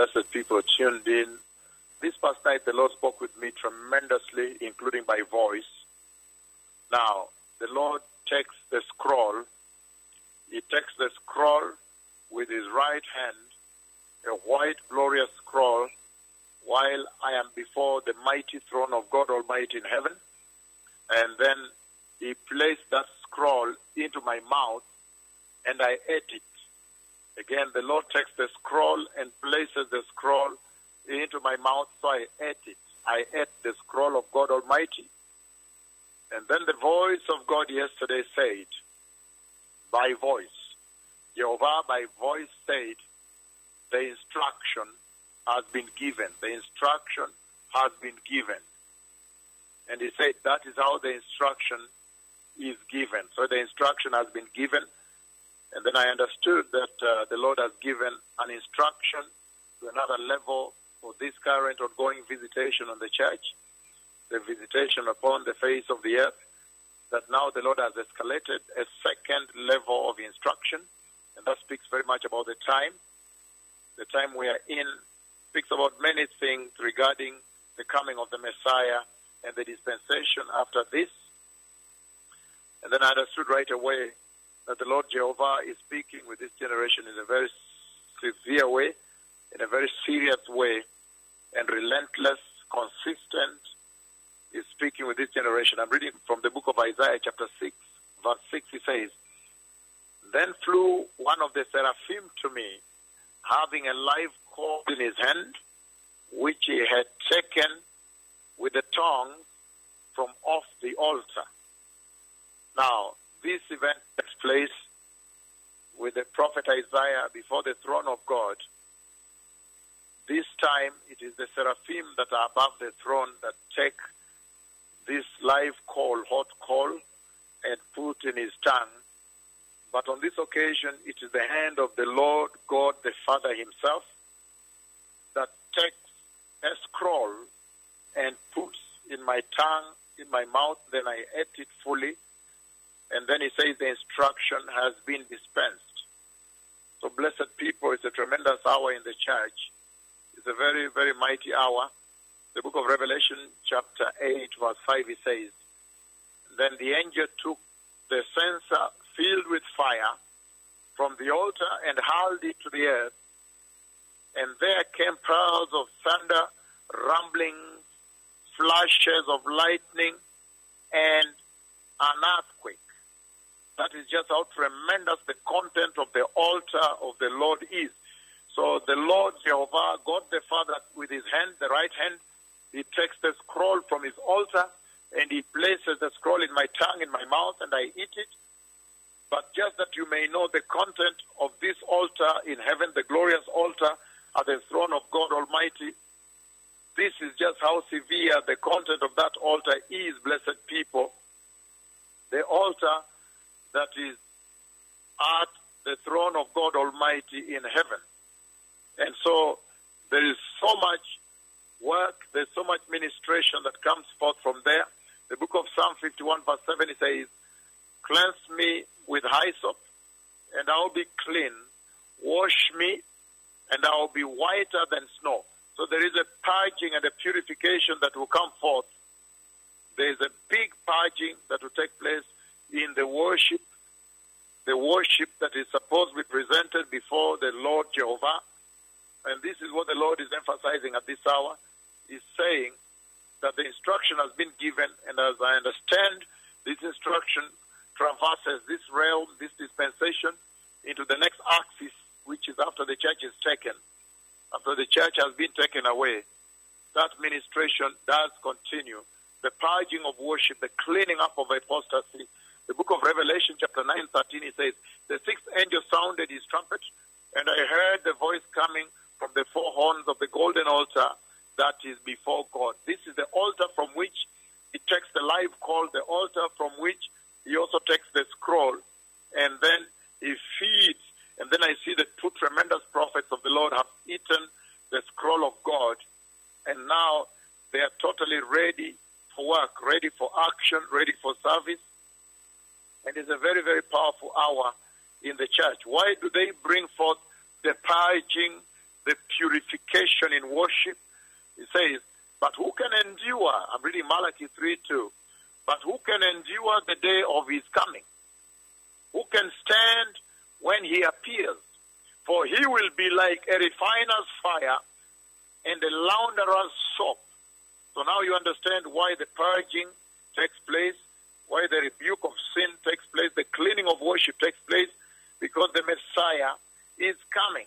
blessed people tuned in. This past night, the Lord spoke with me tremendously, including by voice. Now, the Lord takes the scroll, He takes the scroll with His right hand, a white, glorious scroll, while I am before the mighty throne of God Almighty in heaven. And then He placed that scroll into my mouth, and I ate it. Again, the Lord takes the scroll and places the scroll into my mouth, so I ate it. I ate the scroll of God Almighty. And then the voice of God yesterday said, by voice, Jehovah by voice said, the instruction has been given. The instruction has been given. And he said that is how the instruction is given. So the instruction has been given. And then I understood that uh, the Lord has given an instruction to another level for this current ongoing visitation on the church, the visitation upon the face of the earth, that now the Lord has escalated a second level of instruction. And that speaks very much about the time. The time we are in speaks about many things regarding the coming of the Messiah and the dispensation after this. And then I understood right away that the Lord Jehovah is speaking with this generation in a very severe way, in a very serious way, and relentless, consistent. Is speaking with this generation. I'm reading from the book of Isaiah, chapter 6, verse 6. He says, Then flew one of the seraphim to me, having a live cord in his hand, which he had taken with the tongue from off the altar. Now, this event takes place with the prophet Isaiah before the throne of God. This time, it is the seraphim that are above the throne that take this live coal, hot coal, and put in his tongue. But on this occasion, it is the hand of the Lord God the Father himself that takes a scroll and puts in my tongue, in my mouth, then I ate it fully. And then he says the instruction has been dispensed. So, blessed people, it's a tremendous hour in the church. It's a very, very mighty hour. The book of Revelation, chapter 8, verse 5, it says, Then the angel took the censer filled with fire from the altar and hurled it to the earth. And there came pearls of thunder, rumblings, flashes of lightning, and an earthquake. That is just how tremendous the content of the altar of the Lord is. So the Lord Jehovah, God the Father, with his hand, the right hand, he takes the scroll from his altar and he places the scroll in my tongue, in my mouth, and I eat it. But just that you may know the content of this altar in heaven, the glorious altar at the throne of God Almighty, this is just how severe the content of that altar is, blessed people. The altar that is at the throne of God Almighty in heaven. And so there is so much work, there's so much ministration that comes forth from there. The book of Psalm 51, verse 7, it says, Cleanse me with hyssop, and I'll be clean. Wash me, and I'll be whiter than snow. So there is a purging and a purification that will come forth. There is a big purging that will take place in the worship, the worship that is supposed to be presented before the Lord Jehovah. And this is what the Lord is emphasizing at this hour. is saying that the instruction has been given, and as I understand, this instruction traverses this realm, this dispensation, into the next axis, which is after the church is taken. After the church has been taken away, that ministration does continue. The purging of worship, the cleaning up of apostasy, the book of Revelation, chapter 9, 13, it says, The sixth angel sounded his trumpet, and I heard the voice coming from the four horns of the golden altar that is before God. This is the altar from which he takes the live call, the altar from which he also takes the scroll, and then he feeds. And then I see the two tremendous prophets of the Lord have eaten the scroll of God, and now they are totally ready for work, ready for action, ready for service and it's a very, very powerful hour in the church. Why do they bring forth the purging the purification in worship. He says, But who can endure? I'm reading Malachi 3 2. But who can endure the day of his coming? Who can stand when he appears? For he will be like a refiner's fire and a launderer's soap. So now you understand why the purging takes place, why the rebuke of sin takes place, the cleaning of worship takes place, because the Messiah is coming.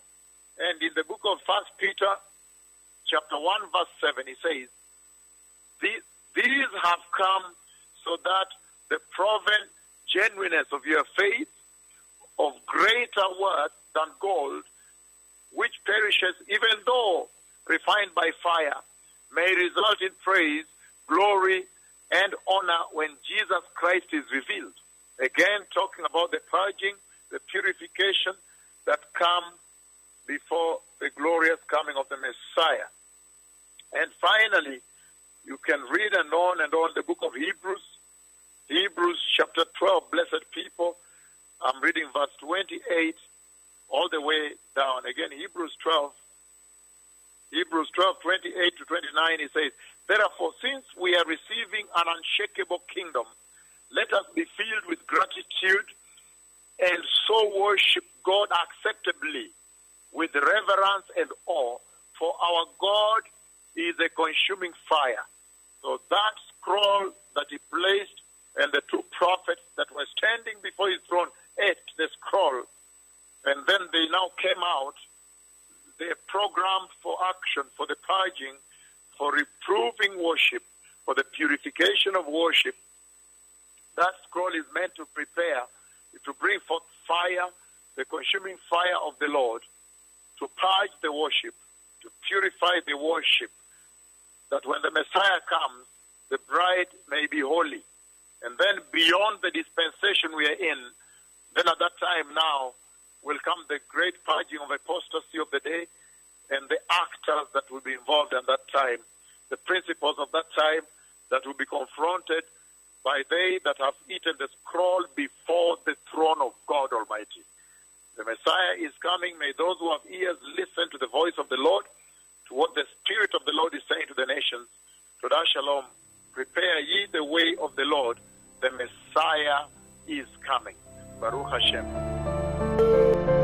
And in the book of First Peter, chapter 1, verse 7, he says, these have come so that the proven genuineness of your faith, of greater worth than gold, which perishes even though refined by fire, may result in praise, glory, and honor when Jesus Christ is revealed. Again, talking about the purging, the purification that come before the glorious coming of the Messiah. And finally, you can read and on and on the book of Hebrews, Hebrews chapter 12, blessed people. I'm reading verse 28 all the way down. Again, Hebrews 12, Hebrews 12, 28 to 29, he says, Therefore, since we are receiving an unshakable kingdom, let us be filled with gratitude and so worship God acceptably with reverence and awe, for our God is a consuming fire. So that scroll that he placed and the two prophets that were standing before his throne ate the scroll, and then they now came out they're programmed for action, for the purging, for reproving worship, for the purification of worship. That scroll is meant to prepare, to bring forth fire, the consuming fire of the Lord, to purge the worship, to purify the worship, that when the Messiah comes, the bride may be holy. And then beyond the dispensation we are in, then at that time now, will come the great purging of apostasy of the day actors that will be involved at that time, the principles of that time that will be confronted by they that have eaten the scroll before the throne of God Almighty. The Messiah is coming. May those who have ears listen to the voice of the Lord, to what the Spirit of the Lord is saying to the nations. Todah Shalom. Prepare ye the way of the Lord. The Messiah is coming. Baruch Hashem.